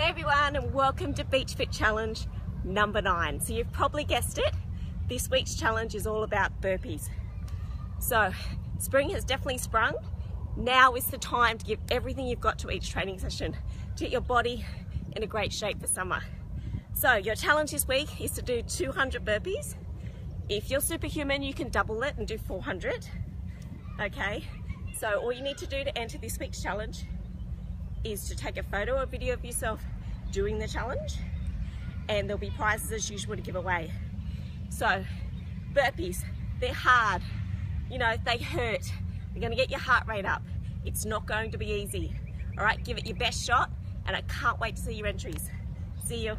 Hey everyone and welcome to Beach Fit Challenge number nine. So you've probably guessed it, this week's challenge is all about burpees. So spring has definitely sprung. Now is the time to give everything you've got to each training session to get your body in a great shape for summer. So your challenge this week is to do 200 burpees. If you're superhuman, you can double it and do 400. Okay, so all you need to do to enter this week's challenge is to take a photo or video of yourself doing the challenge and there'll be prizes as usual to give away. So burpees, they're hard, you know, they hurt. They're gonna get your heart rate up. It's not going to be easy. All right, give it your best shot and I can't wait to see your entries. See you.